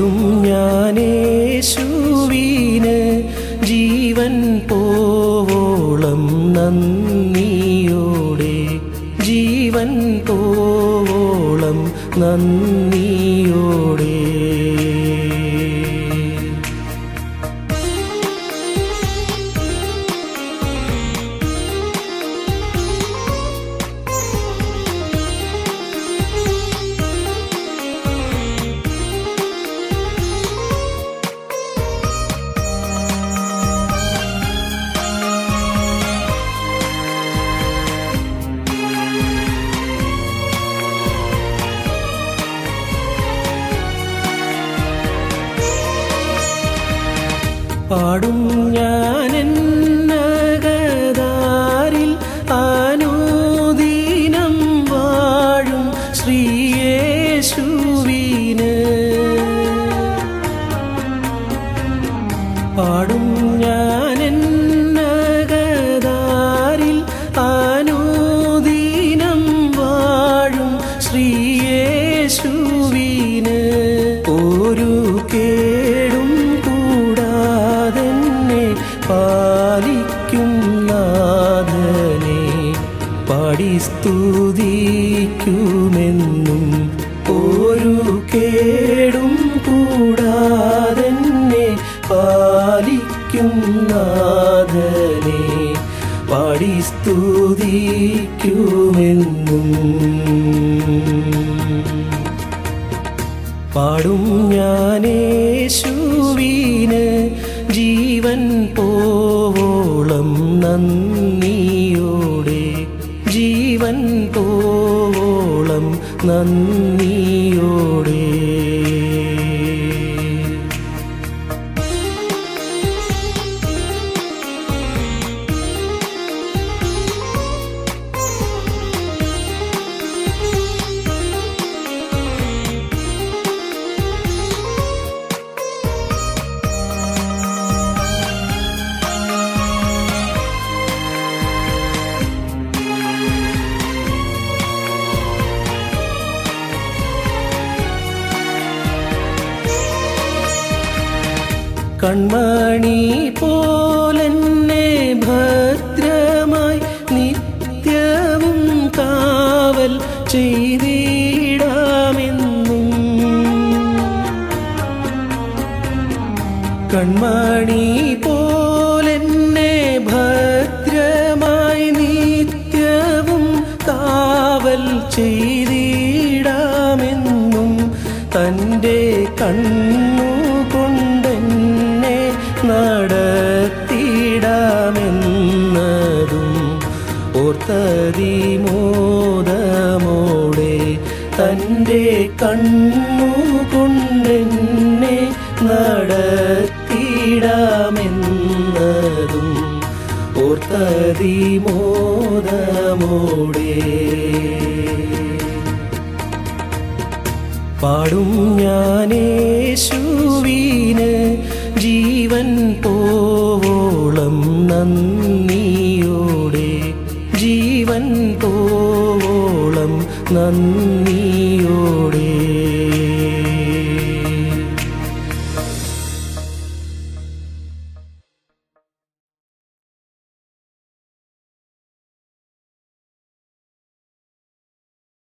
പാടും ഞാനേശുവീന് ജീവൻ പോവോളം നന്ദിയോടെ. ജീവൻ പോവോളം നന്ദിയോടെ. പാടും ഞാനെന്നകതാരിൽ പാടി സ്തുതിക്കുമെന്നും ഒരു കേടും കൂടാതെന്നെ പാലിക്കും നാഥനെ. പാടി സ്തുതിക്കുമെന്നും പാടും ഞാനേശുവീന് ജീവൻ പോവോളം നന്ദിയോടെ പോവോളം കൺമണി പോലെന്നെ ഭദ്രമായി നിത്യവും കാവൽ ചെയ്തിടാമെന്നും. കൺമണി പോലെന്നെ ഭദ്രമായി നിത്യവും കാവൽ ചെയ്തിടാമെന്നും തന്റെ കണ്ണുകൊണ്ടെന്നെ ഓർത്തതി മോദമോടെ തന്റെ കണ്ണു കൊണ്ടെന്നെ നടത്തിയിടാമെന്നതും ഓർത്തതിമോദമോടെ. പാടും ഞാനേശുവീന് നന്ദി